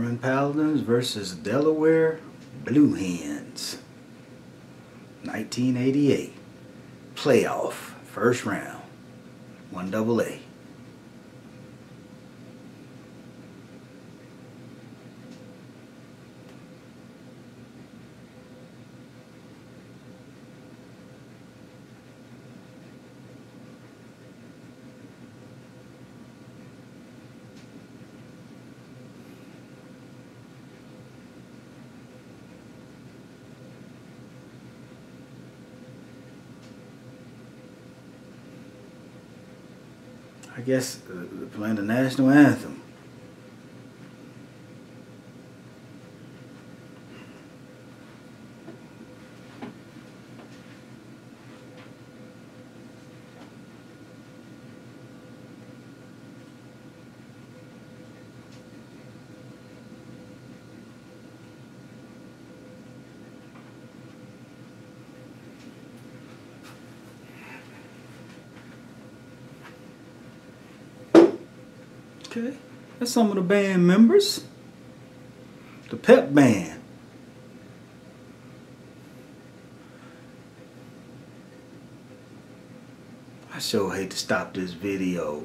Furman Paladins versus Delaware Blue Hens. 1988. Playoff. First round. 1 double A. I guess uh, playing the national anthem. Okay, that's some of the band members. The pep band. I sure hate to stop this video.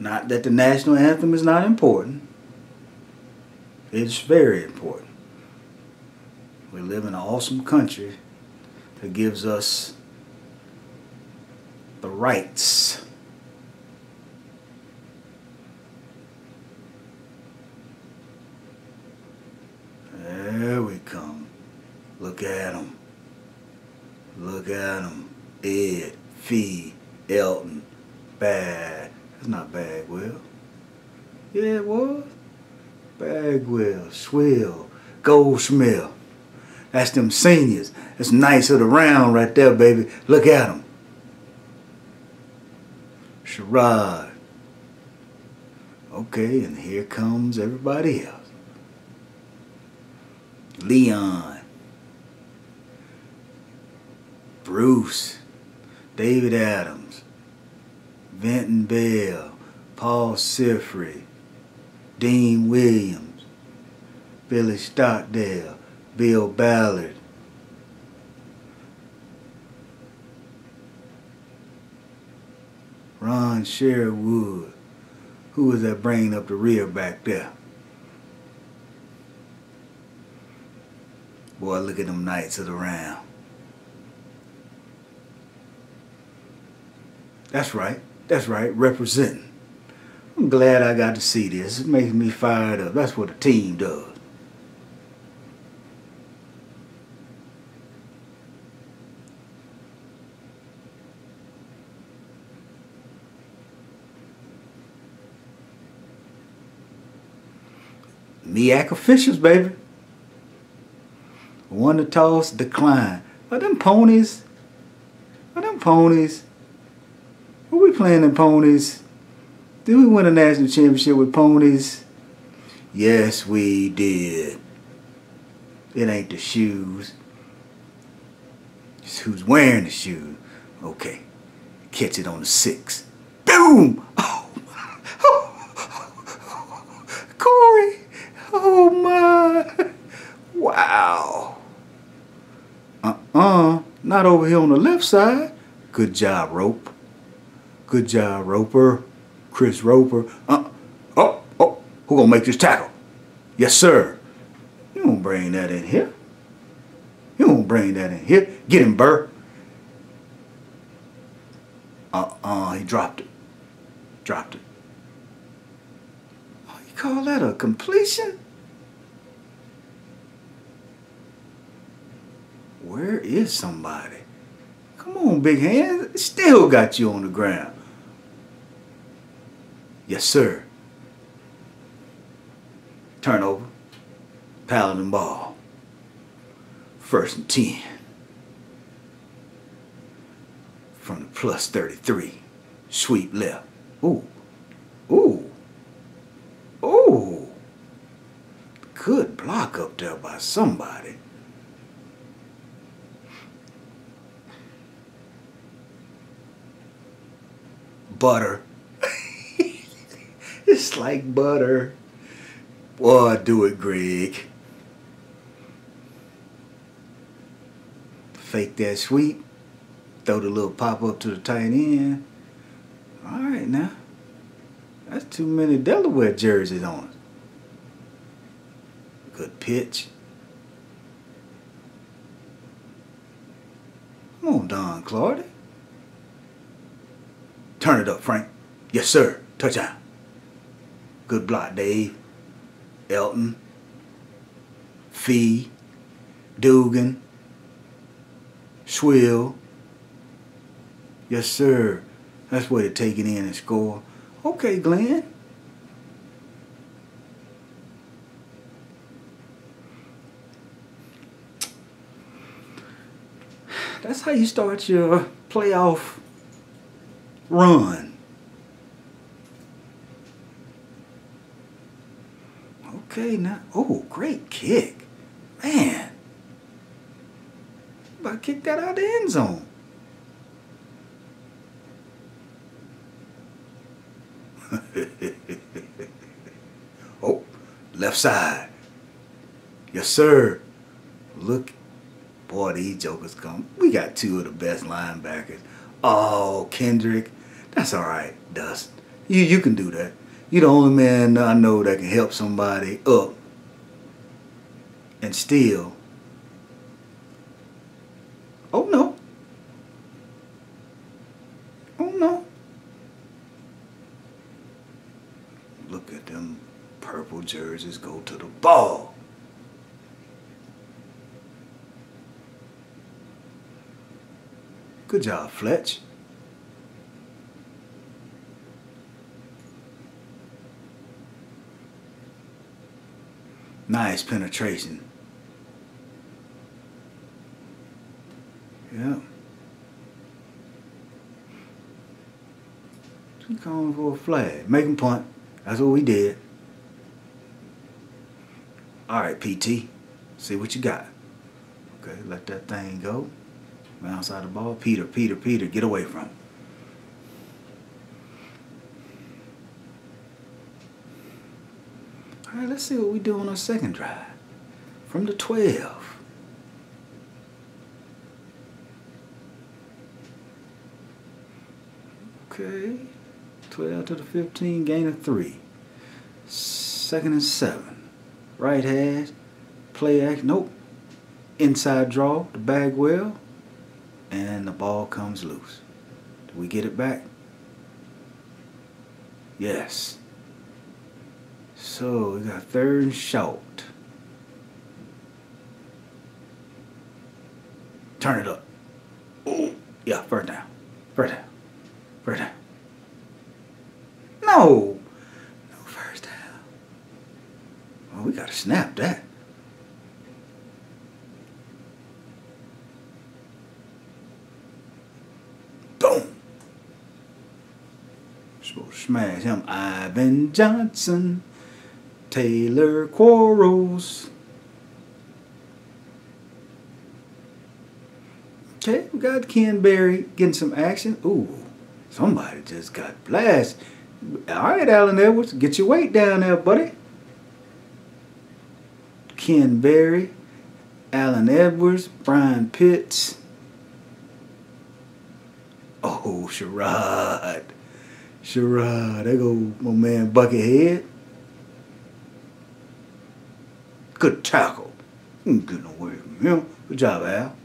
Not that the national anthem is not important. It's very important. We live in an awesome country that gives us the rights There we come. Look at them. Look at them. Ed, Fee, Elton, Bad. That's not Bagwell. Yeah, it was. Bagwell, Swill, Goldsmith. That's them seniors. That's nice of the round right there, baby. Look at them. Sherrod. Okay, and here comes everybody else. Leon, Bruce, David Adams, Vinton Bell, Paul Sifry, Dean Williams, Billy Stockdale, Bill Ballard, Ron Sherwood. Who was that bringing up the rear back there? Boy, look at them knights of the round. That's right. That's right. Representing. I'm glad I got to see this. It makes me fired up. That's what a team does. MEAC officials, baby. Won the toss, decline. Are them ponies? Are them ponies? Who we playing in ponies? Did we win a national championship with ponies? Yes, we did. It ain't the shoes. It's who's wearing the shoes. Okay. Catch it on the six. Boom! Oh, Corey! Oh my! Wow! Uh-uh. Not over here on the left side. Good job, Rope. Good job, Roper. Chris Roper. Uh, oh, oh, who gonna make this tackle? Yes, sir. You don't bring that in here. You don't bring that in here. Get him, Burr. Uh-uh, he dropped it. Dropped it. Oh, you call that a completion? Where is somebody? Come on, big hand. Still got you on the ground. Yes, sir. Turnover. Paladin ball. First and 10. From the plus 33. Sweep left. Ooh. Ooh. Ooh. Good block up there by somebody. Butter. it's like butter. Boy, do it, Greg. Fake that sweep. Throw the little pop up to the tight end. All right, now. That's too many Delaware jerseys on. Good pitch. Come on, Don Clardy. Turn it up, Frank. Yes, sir. Touchdown. Good block, Dave. Elton. Fee. Dugan. Swill. Yes, sir. That's way to take it in and score. Okay, Glenn. That's how you start your playoff run. Okay, now, oh, great kick. Man. About kick that out the end zone. oh, left side. Yes, sir. Look Boy, these jokers come. We got two of the best linebackers. Oh, Kendrick. That's all right, Dust. You, you can do that. You're the only man I know that can help somebody up and still. Oh, no. Oh, no. Look at them purple jerseys go to the ball. Good job, Fletch. Nice penetration. Yeah. She's calling for a flag. Make him punt. That's what we did. All right, PT. See what you got. Okay, let that thing go. Bounce out the ball. Peter, Peter, Peter, get away from him. All right, let's see what we do on our second drive. From the 12. Okay. 12 to the 15, gain of 3. Second and 7. Right hand, Play act. Nope. Inside draw. The Bagwell and the ball comes loose. Do we get it back? Yes. So we got third and short. Turn it up. Oh, yeah, first down. First down. First down. No. No first down. Well, we got to snap that. Boom Spull Smash him. Ivan Johnson, Taylor Quarles. Okay, we got Ken Berry getting some action. Ooh, somebody just got blasted. All right, Allen Edwards, get your weight down there, buddy. Ken Berry, Allen Edwards, Brian Pitts. Oh, Sherrod. Sherrod. There go my man Buckethead. Good tackle. Hmm, getting away from him. Good job, Al.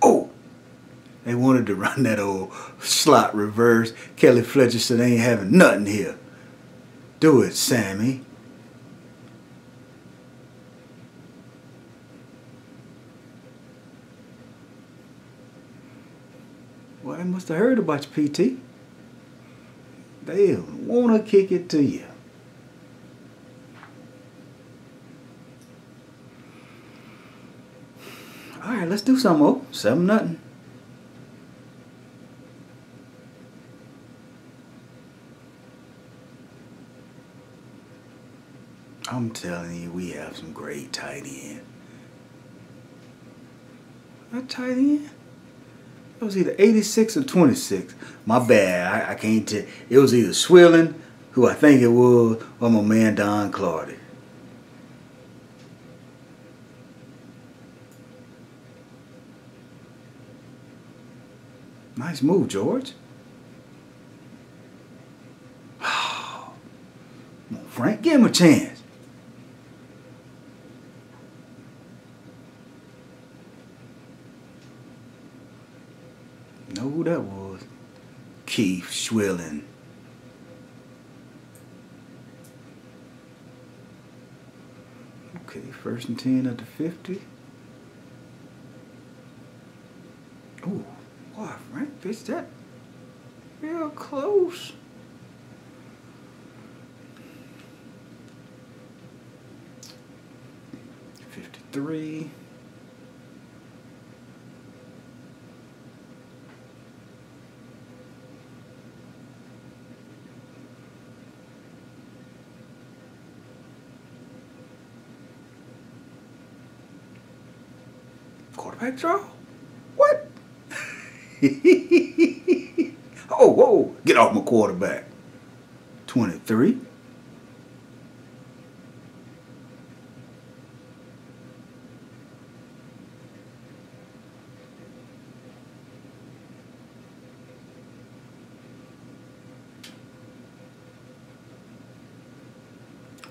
Oh! They wanted to run that old slot reverse. Kelly Fletcher said they ain't having nothing here. Do it, Sammy. Have heard about your PT. They want to kick it to you. All right, let's do some more. Seven nothing. I'm telling you, we have some great tight end. A tight end? It was either 86 or 26. My bad. I, I can't tell. It was either Swilling, who I think it was, or my man Don Clardy. Nice move, George. Frank, give him a chance. Know who that was? Keith Swilling. Okay, first and 10 at the 50. Ooh, wow, Frank pitched that real close. Fifty-three. What? oh, whoa. Get off my quarterback. 23.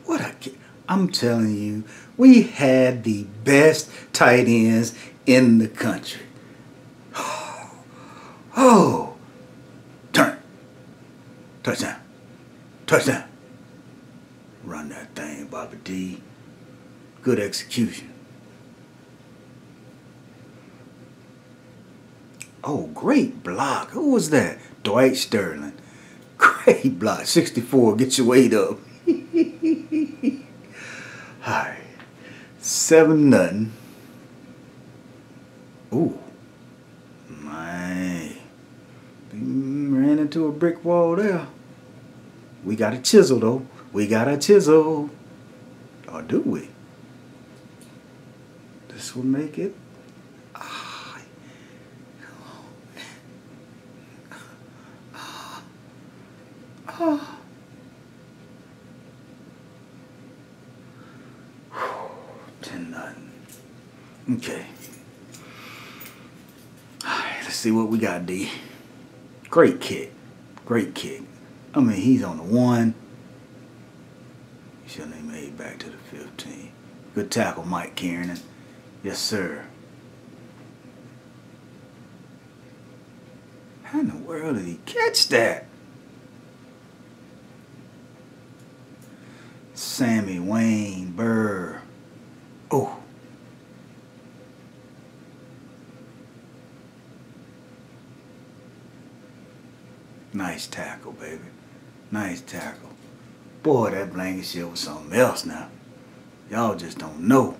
What a kid. I'm telling you, we had the best tight ends in the country. Oh, turn. Touchdown. Touchdown. Run that thing, Bobby D. Good execution. Oh, great block. Who was that? Dwight Sterling. Great block. 64. Get your weight up. All right. 7 nothing. Ooh. My. Ran into a brick wall there. We got a chisel though. We got a chisel. Or do we? This will make it. Ah. Ah. Ten nothing. Okay. Alright, let's see what we got, D. Great kick. Great kick. I mean, he's on the one. He shouldn't have made back to the 15. Good tackle, Mike Kiernan. Yes, sir. How in the world did he catch that? Sammy Wayne Burr. Oh. Nice tackle, baby. Nice tackle. Boy, that Blankenship was something else now. Y'all just don't know.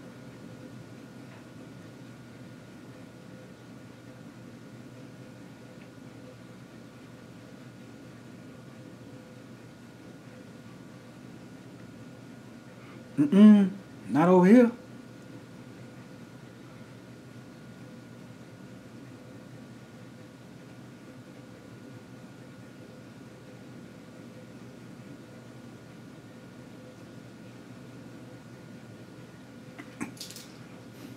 Mm-mm. Not over here.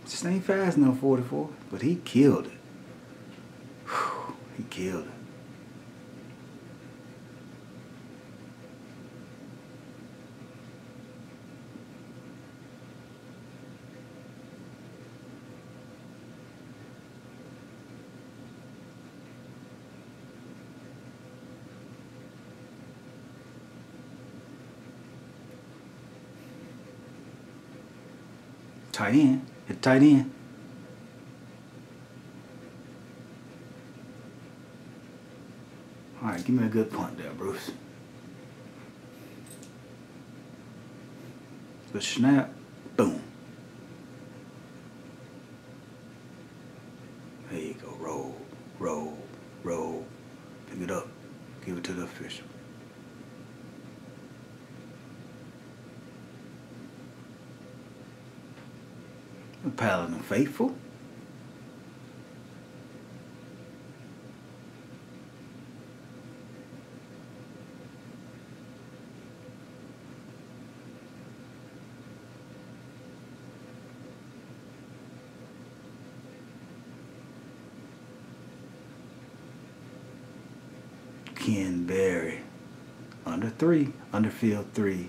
This ain't fast enough, 44. But he killed it. Whew, he killed it. Tight end. End. All right, give me a good punt there, Bruce. Good snap. Boom. There you go. Roll, roll, roll. Pick it up. Give it to the official. The Paladin Faithful. Ken Berry. Under three, under field three,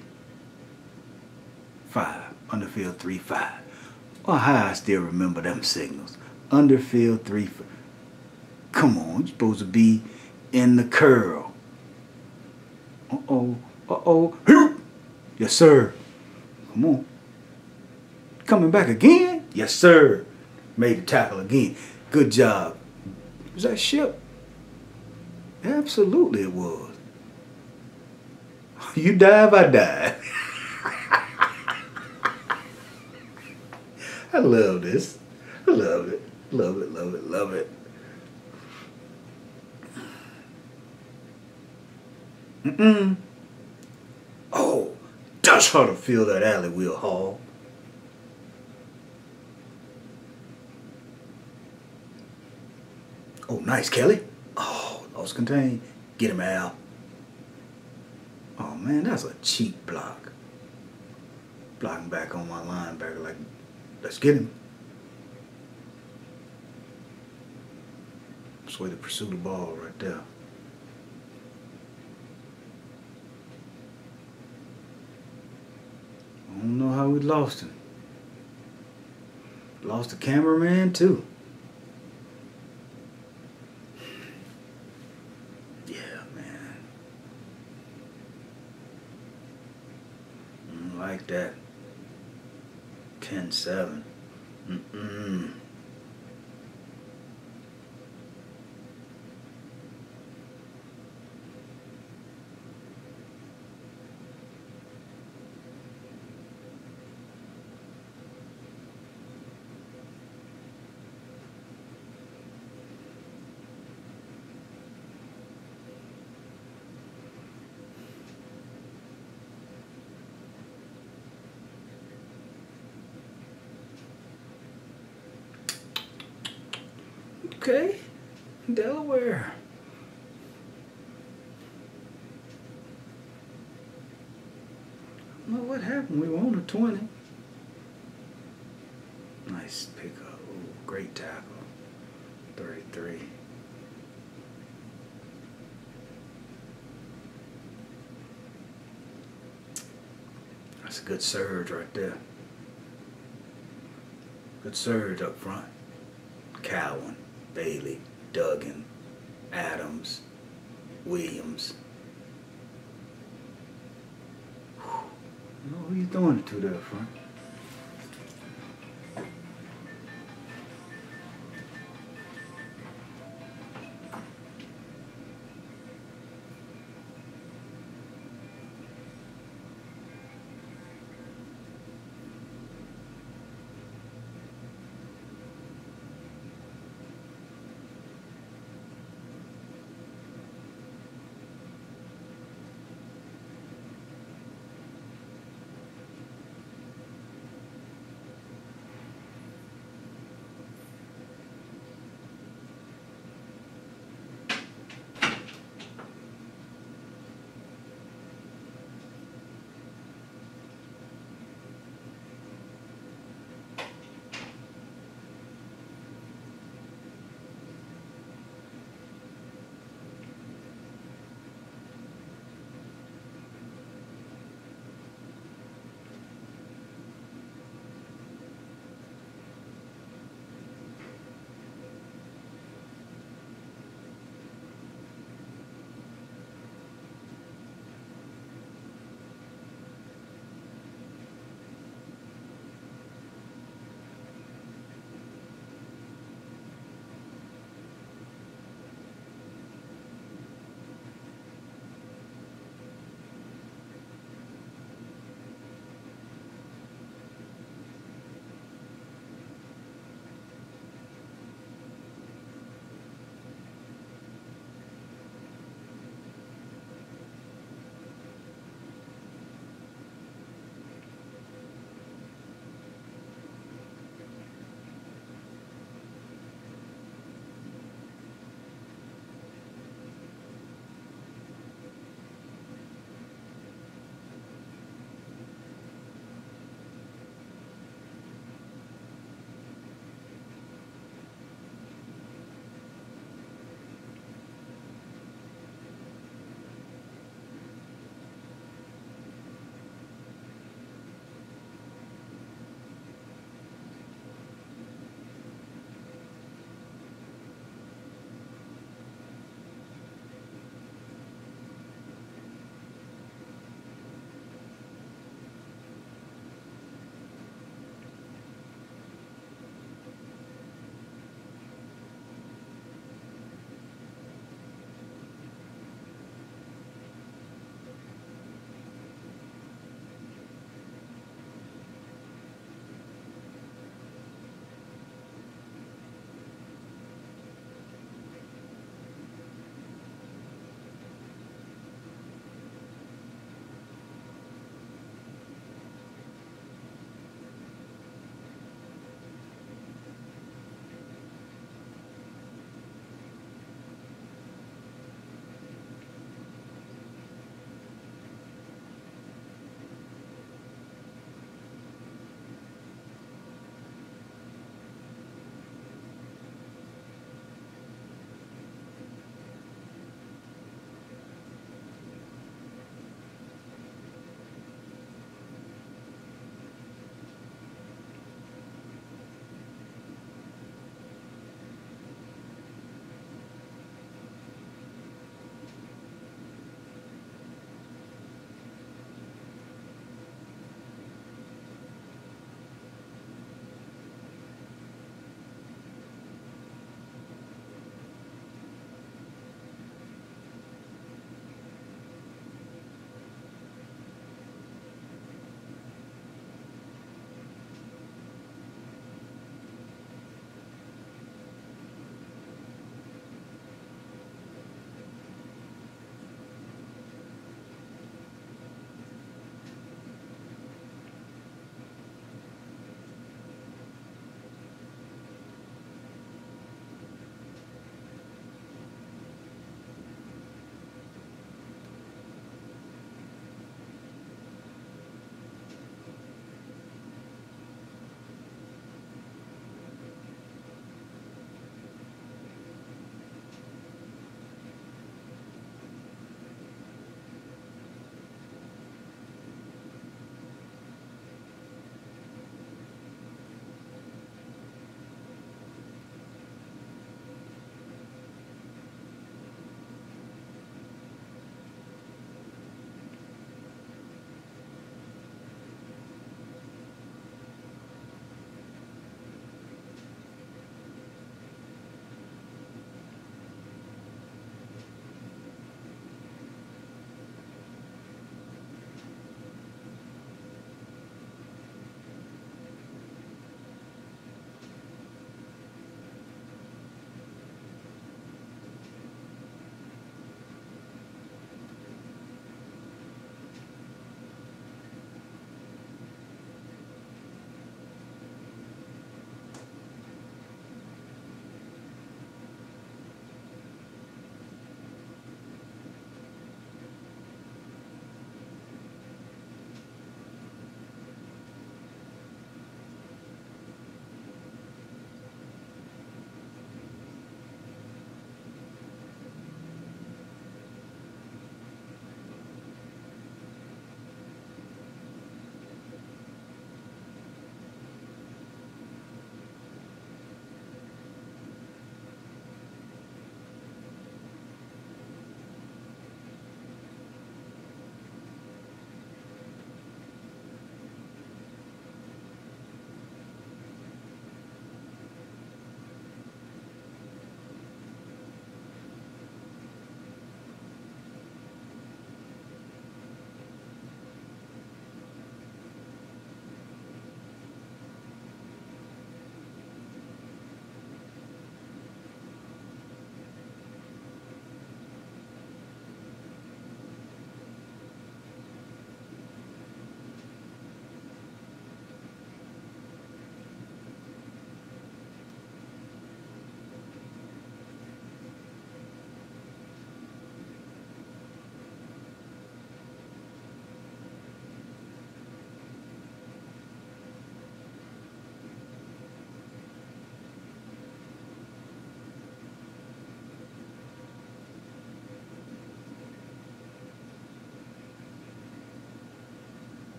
five, under field three, five. Or how I still remember them signals. Underfield three. Come on, you're supposed to be in the curl. Uh-oh. Uh-oh. Yes, sir. Come on. Coming back again? Yes, sir. Made the tackle again. Good job. Was that ship? Absolutely it was. You dive, I dive. I love this. I love it. Love it, love it, love it. Mm-mm. Oh, that's how to feel that alley wheel haul. Oh, nice, Kelly. Oh, lost contain. Get him, Al. Oh, man, that's a cheap block. Blocking back on my linebacker like, let's get him. That's way to pursue the ball right there. I don't know how we lost him. Lost the cameraman too. Yeah, man. I like that. 10-7. Mm-mm. Okay, Delaware. Well, what happened? We were on a 20. Nice pickup. Ooh, great tackle. 33. That's a good surge right there. Good surge up front. Cowan. Bailey, Duggan, Adams, Williams. Whew. You know who you throwing it to there, front?